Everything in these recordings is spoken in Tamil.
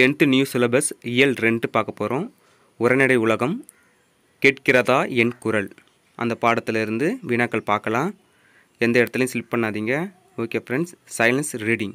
டென்த்து நியூ சிலபஸ் இயல் ரெண்டு பார்க்க போகிறோம் உரைநடை உலகம் கேட்கிறதா என் குரல். அந்த பாடத்திலிருந்து வினாக்கள் பார்க்கலாம். எந்த இடத்துலையும் ஸ்லிப் பண்ணாதீங்க. Okay friends silence reading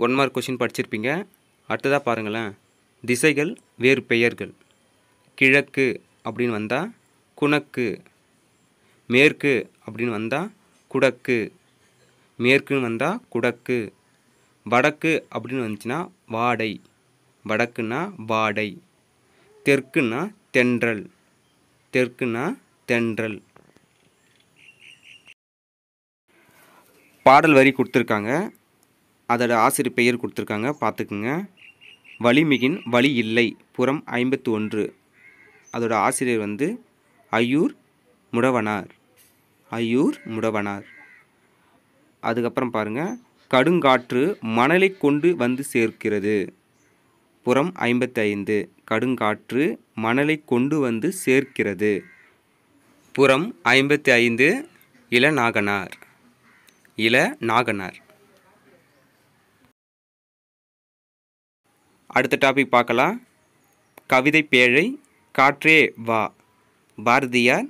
one mark question படிச்சிருப்பீங்க. அடுத்ததாக பாருங்களேன். திசைகள் வேறு பெயர்கள். கிழக்கு அப்படின்னு வந்தால் குணக்கு. மேற்கு அப்படின்னு வந்தால் குடக்கு. மேற்குன்னு வந்தால் குடக்கு. வடக்கு அப்படின்னு வந்துச்சுன்னா வாடை. வடக்குன்னா வாடை. தெற்குன்னா தென்றல். தெற்குன்னா தென்றல். பாடல் வரி கொடுத்துருக்காங்க. அதோட ஆசிரியர் பெயர் கொடுத்துருக்காங்க. பார்த்துக்குங்க. வலிமிகின் வழி இல்லை. புறம் ஐம்பத்து ஒன்று அதோட ஆசிரியர் வந்து ஐயூர் முடவனார். ஐயூர் முடவனார். அதுக்கப்புறம் பாருங்கள் கடுங்காற்று மணலை கொண்டு வந்து சேர்க்கிறது. புறம் ஐம்பத்தைந்து. கடுங்காற்று மணலை கொண்டு வந்து சேர்க்கிறது. புறம் ஐம்பத்தி ஐந்து இளநாகனார். இள அடுத்த டாபிக் பார்க்கலாம். கவிதை பேழை காற்றே வா. பாரதியார்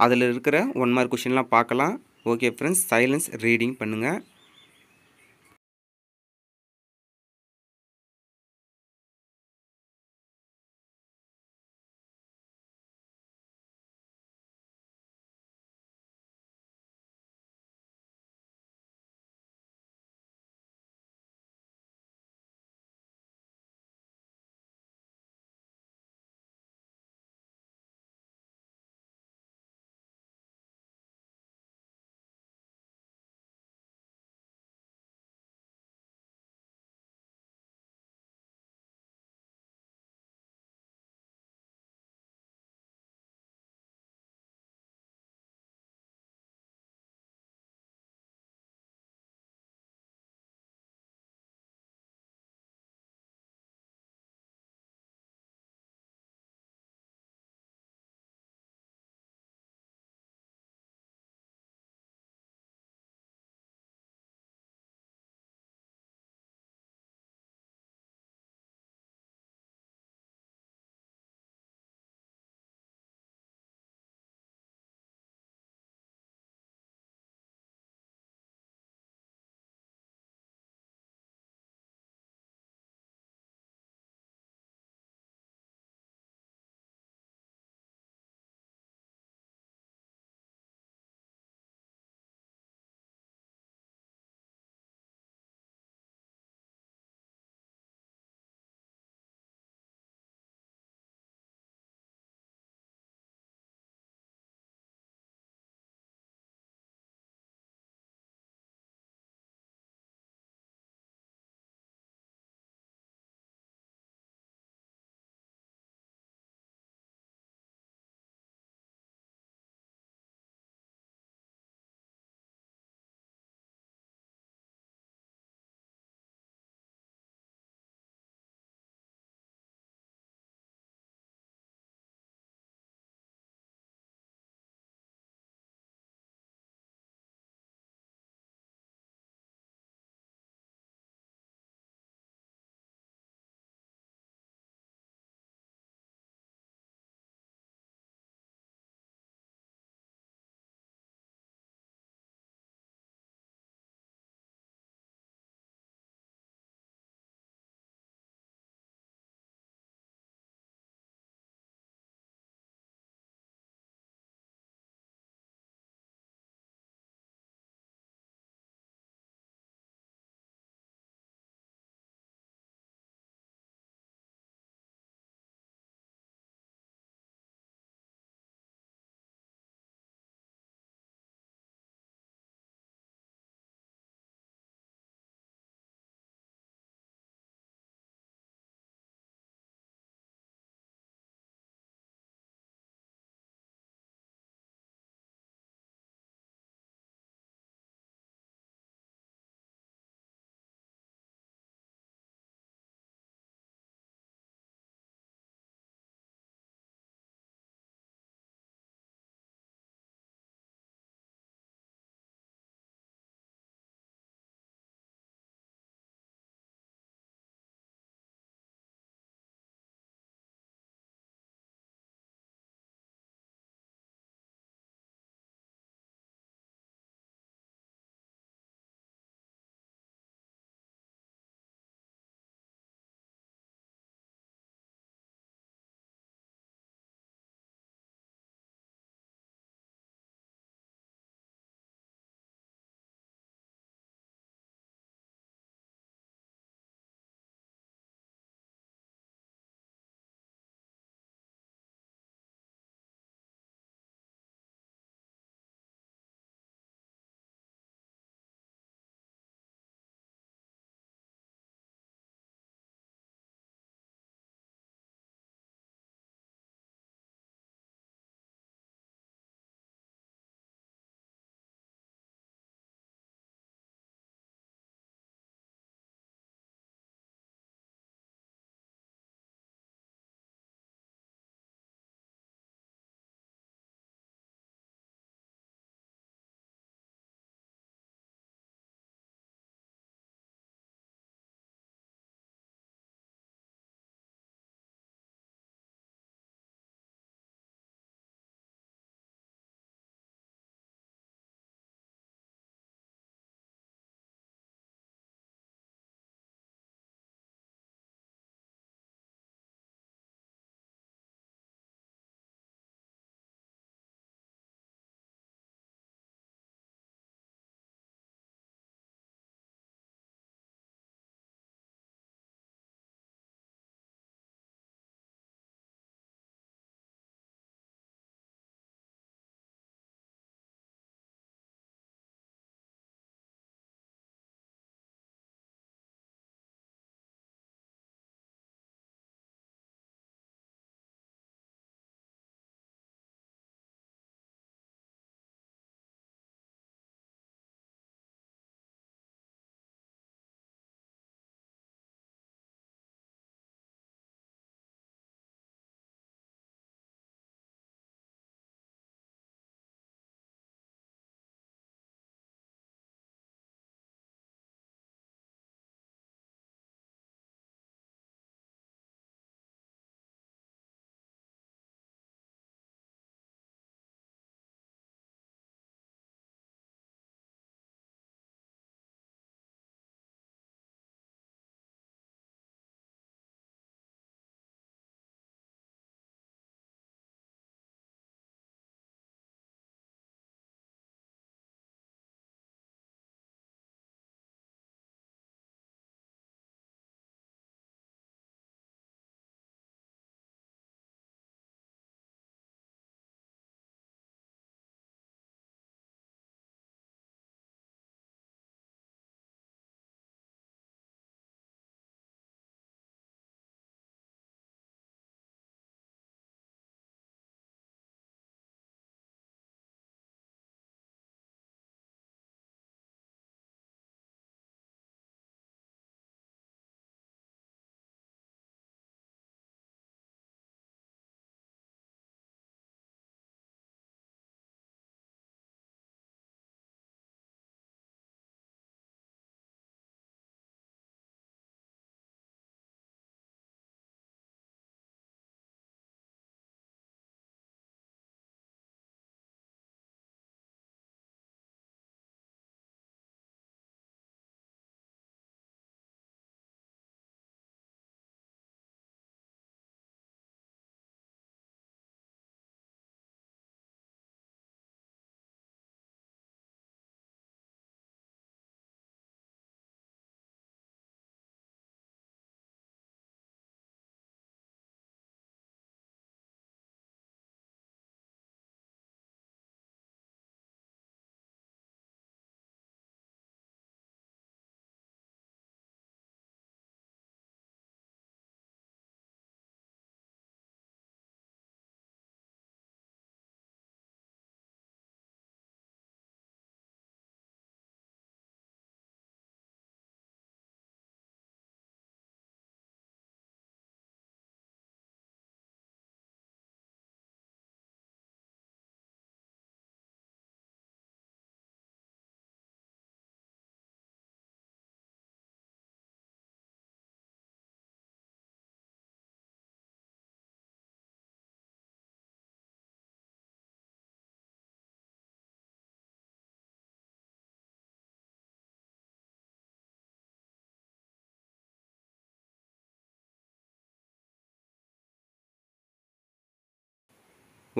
அதில் இருக்கிற ஒன் மார்க் கொஷின்லாம் பார்க்கலாம். ஓகே ஃப்ரெண்ட்ஸ் சைலன்ஸ் ரீடிங் பண்ணுங்கள்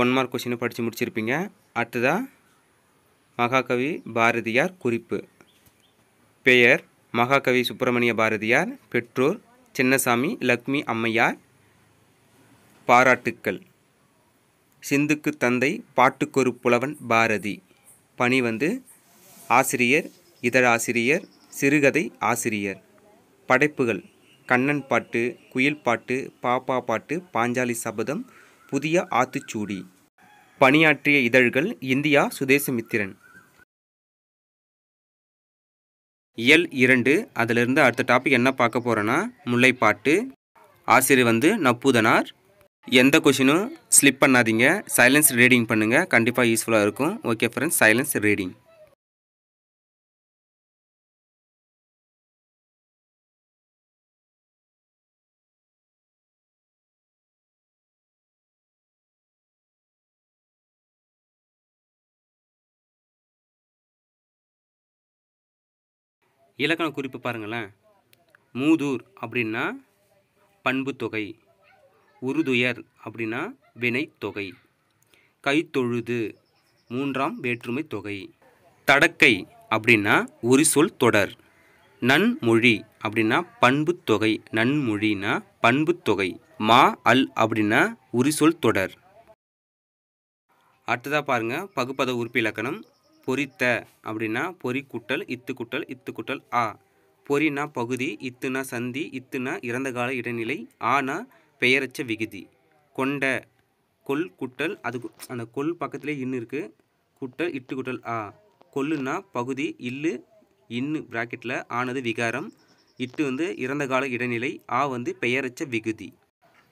ஒன் மார்க் கொஷினை படித்து முடிச்சிருப்பீங்க. அடுத்ததாக மகாகவி பாரதியார் குறிப்பு. பெயர் மகாகவி சுப்பிரமணிய பாரதியார் பெற்றோர் சின்னசாமி லக்ஷ்மி அம்மையார். பாராட்டுக்கள். சிந்துக்கு தந்தை பாட்டுக்கொரு புலவன் பாரதி. பணி வந்து ஆசிரியர் இதழாசிரியர் சிறுகதை ஆசிரியர். படைப்புகள். கண்ணன் பாட்டு குயில் பாட்டு பாப்பா பாட்டு பாஞ்சாலி சபதம் புதிய ஆத்துச்சூடி. பணியாற்றிய இதழ்கள் இந்தியா சுதேசமித்திரன். இயல் இரண்டு. அதிலிருந்து அடுத்த டாபிக் என்ன பார்க்க போகிறேன்னா முல்லைப்பாட்டு. ஆசிரியர் வந்து நப்பூதனார். எந்த கொஷினும் ஸ்லிப் பண்ணாதீங்க. சைலன்ஸ் ரீடிங் பண்ணுங்கள் கண்டிப்பாக யூஸ்ஃபுல்லாக இருக்கும். Okay friends silence reading. இலக்கண குறிப்பு பாருங்களேன். மூதூர் அப்படின்னா பண்புத்தொகை உருதுயர் அப்படின்னா வினைத்தொகை கைத்தொழுது மூன்றாம் வேற்றுமை தொகை. தடக்கை அப்படின்னா ஒரு சொல் தொடர். நன்மொழி அப்படின்னா பண்புத்தொகை நன்மொழினா பண்புத்தொகை மா அல் அப்படின்னா உரிசொல் தொடர். அடுத்ததாக பாருங்கள் பகுப்பத உறுப்பு இலக்கணம். பொரித்த அப்படின்னா பொறி குட்டல் இத்து குட்டல் இத்து குட்டல் ஆ. பொறினா பகுதி இத்துனா சந்தி இத்துனா இறந்த கால இடைநிலை ஆனா பெயரச்ச விகுதி. கொண்ட கொல் குட்டல் அது அந்த கொல் பக்கத்திலே இன்னு இருக்குது குட்டல் இட்டு குட்டல் ஆ. கொல்லுனா பகுதி இல்லு இன்னு பிராக்கெட்டில் ஆனது விகாரம். இட்டு வந்து இறந்த கால இடைநிலை ஆ வந்து பெயரச்ச விகுதி.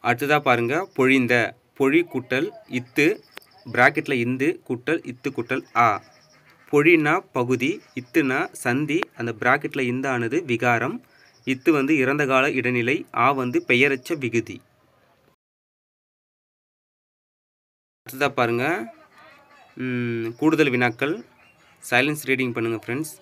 அடுத்ததாக பாருங்க பொழிந்த பொழி குட்டல் இத்து பிராக்கெட்டில் இந்து குட்டல் இத்து குட்டல் ஆ. பொழினா பகுதி இத்துனா சந்தி அந்த ப்ராக்கெட்டில் இந்த ஆனது விகாரம். இத்து வந்து இறந்த கால இடைநிலை ஆ வந்து பெயரச்ச விகுதி. அடுத்ததாக பாருங்கள் கூடுதல் வினாக்கள். சைலன்ஸ் ரீடிங் பண்ணுங்கள் ஃப்ரெண்ட்ஸ்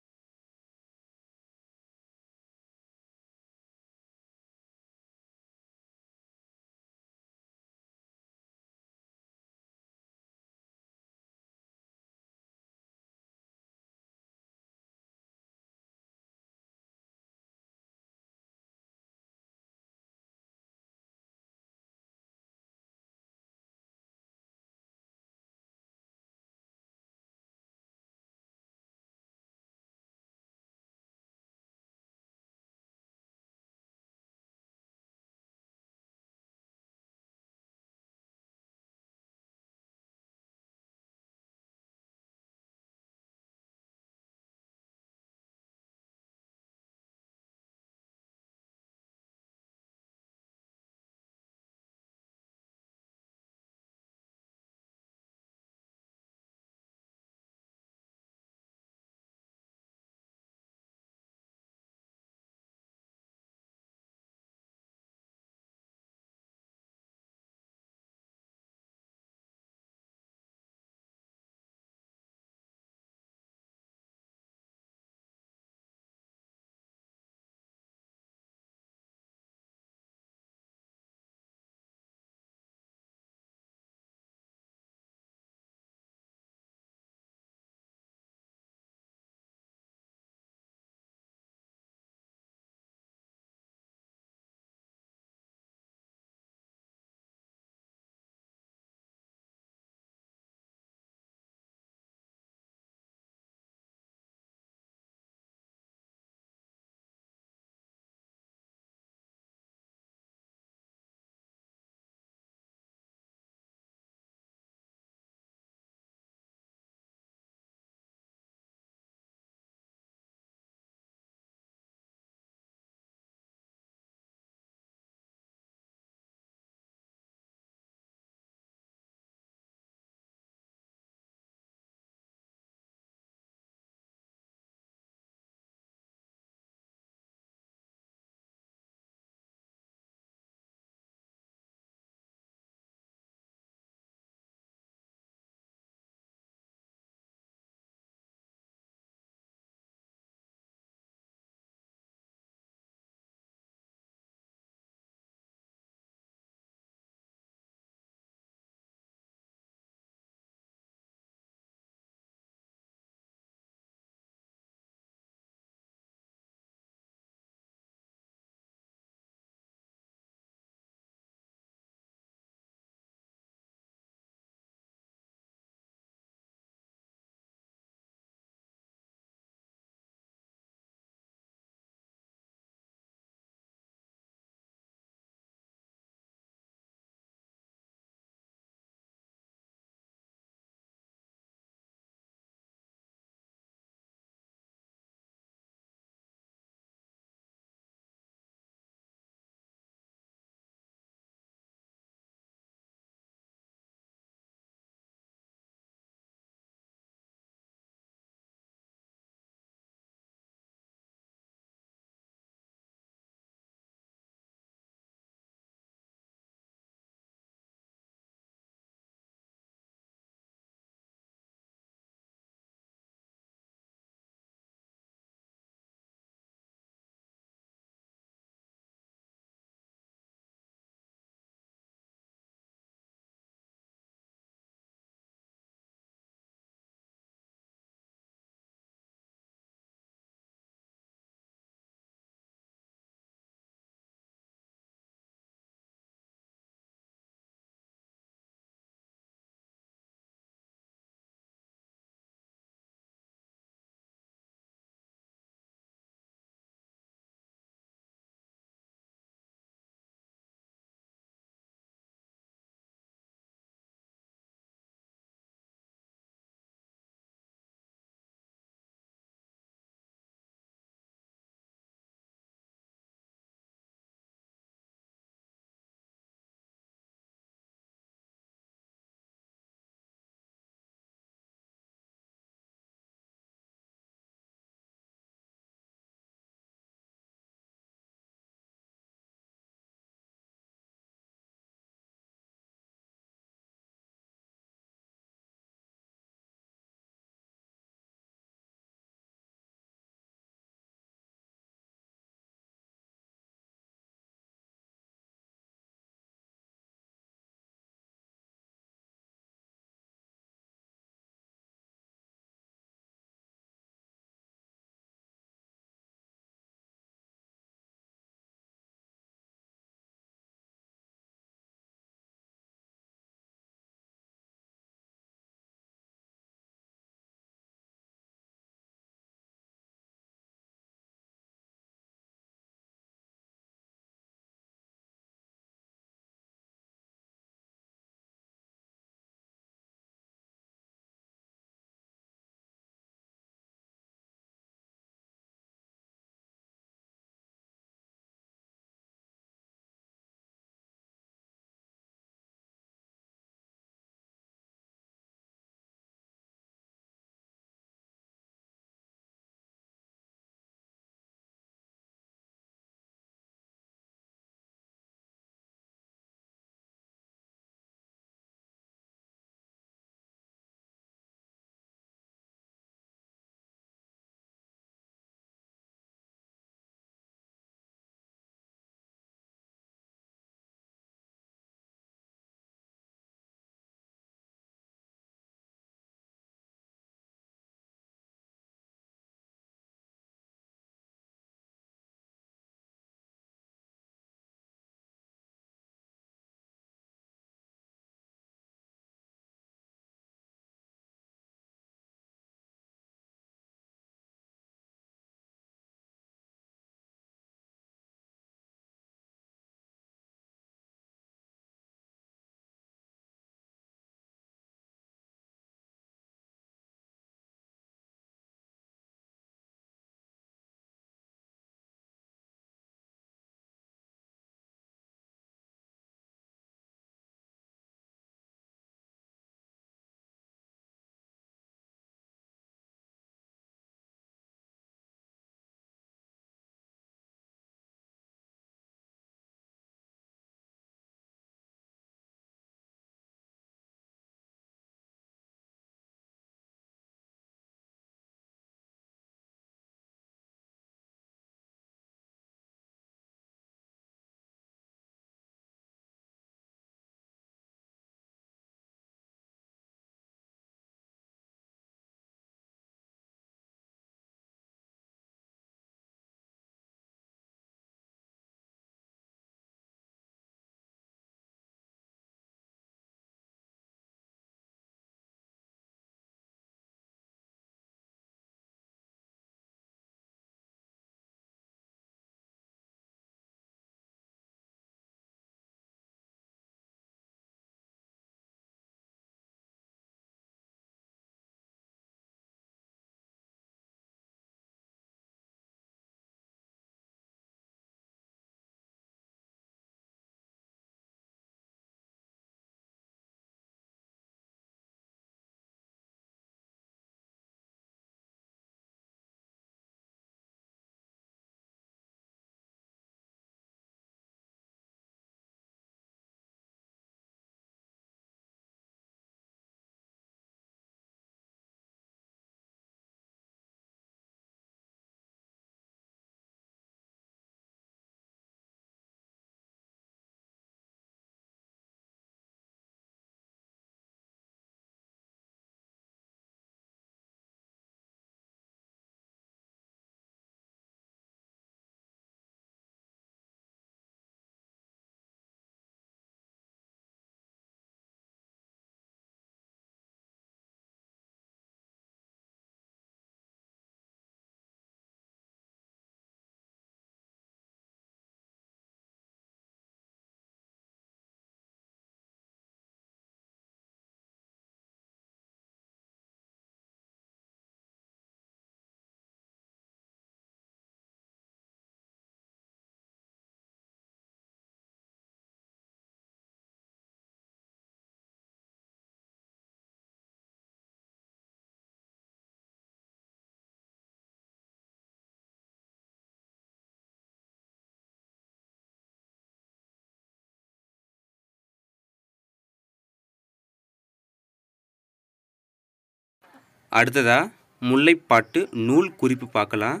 அடுத்ததாக முல்லைப்பாட்டு நூல் குறிப்பு பார்க்கலாம்.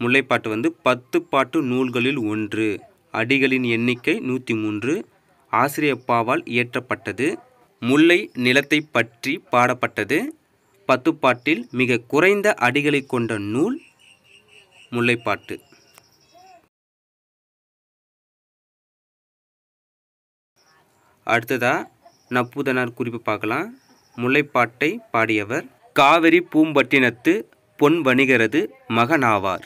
முல்லைப்பாட்டு வந்து பத்து பாட்டு நூல்களில் ஒன்று. அடிகளின் எண்ணிக்கை நூற்றி மூன்று ஆசிரியப்பாவால் இயற்றப்பட்டது. முல்லை நிலத்தை பற்றி பாடப்பட்டது. பத்துப்பாட்டில் மிக குறைந்த அடிகளை கொண்ட நூல் முல்லைப்பாட்டு. அடுத்ததா நப்பூதனார் குறிப்பு பார்க்கலாம். முல்லைப்பாட்டை பாடியவர் காவிரி பூம்பட்டினத்து பொன் வணிகரது மகனாவார்.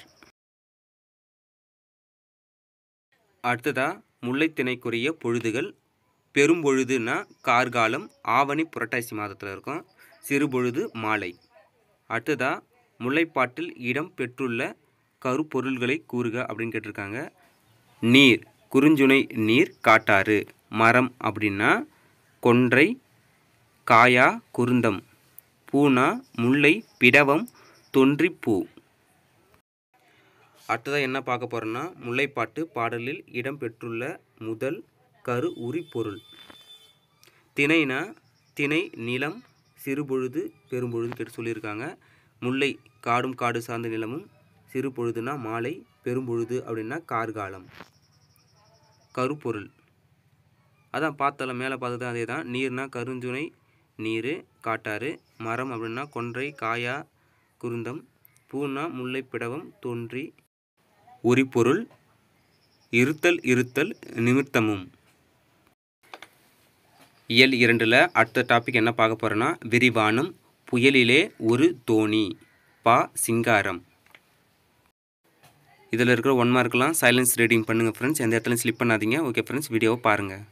அடுத்ததா முல்லைத்திணைக்குரிய பொழுதுகள். பெரும்பொழுதுனா கார்காலம் ஆவணி புரட்டாசி மாதத்தில் இருக்கும். சிறுபொழுது மாலை. அடுத்ததா முல்லைப்பாட்டில் இடம் பெற்றுள்ள கருப்பொருள்களை கூறுக அப்படின்னு கேட்டிருக்காங்க. நீர் குறிஞ்சுனை நீர் காட்டாறு. மரம் அப்படின்னா கொன்றை காயா குருந்தம். பூனா முல்லை பிடவம் தொன்றிப்பூ. அடுத்ததாக என்ன பார்க்க போகிறோன்னா முல்லைப்பாட்டு பாடலில் இடம்பெற்றுள்ள முதல் கரு உரிப்பொருள் திணைனா திணை நிலம் சிறுபொழுது பெரும்பொழுது கேட்டு சொல்லியிருக்காங்க. முல்லை காடும் காடு சார்ந்த நிலமும் சிறுபொழுதுனா மாலை பெரும்பொழுது அப்படின்னா கார்காலம். கருப்பொருள் அதான் பார்த்தல மேலே பார்த்தது அதே தான் நீர்னா கருஞ்சுனை நீர் காட்டாறு மரம் அப்படின்னா கொன்றை காயா குருந்தம் பூனா முல்லைப்பிடவம் தோன்றி. உரிப்பொருள் இருத்தல் இருத்தல் நிமித்தமும் இயல் இரண்டில் அடுத்த டாபிக் என்ன பார்க்க போகிறோன்னா விரிவானம் புயலிலே ஒரு தோணி பா சிங்காரம். இதில் இருக்கிற ஒன் மார்க்கெலாம் சைலன்ஸ் ரீடிங் பண்ணுங்கள் ஃப்ரெண்ட்ஸ் எந்த இடத்துலையும் ஸ்லிப் பண்ணாதீங்க. ஓகே ஃப்ரெண்ட்ஸ் வீடியோவை பாருங்கள்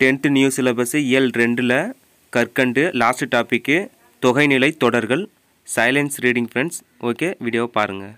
டென்த்து நியூ சிலபஸ் இயல் ரெண்டில் கற்கண்டு லாஸ்ட் டாப்பிக்கு தொகைநிலை தொடர்கள். Silence reading friends okay video பாருங்கள்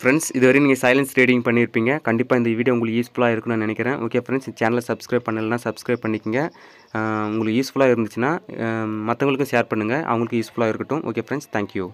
ஃப்ரெண்ட்ஸ் இதுவரை நீங்கள் சைலன்ஸ் ட்ரேடிங் பண்ணியிருப்பீங்க கண்டிப்பாக இந்த வீடியோ உங்களுக்கு யூஸ்ஃபுல்லாக இருக்கும்னு நினைக்கிறேன். ஓகே ஃப்ரெண்ட்ஸ் இந்த சேனலை சப்ஸ்கிரைப் பண்ணலைன்னா சப்ஸ்கிரைப் பண்ணிக்கங்க. உங்களுக்கு யூஸ்ஃபுல்லாக இருந்துச்சுன்னா மற்றவங்களுக்கும் ஷேர் பண்ணுங்கள் அவங்களுக்கு யூஸ்ஃபுல்லாக இருக்கட்டும். Okay friends thank you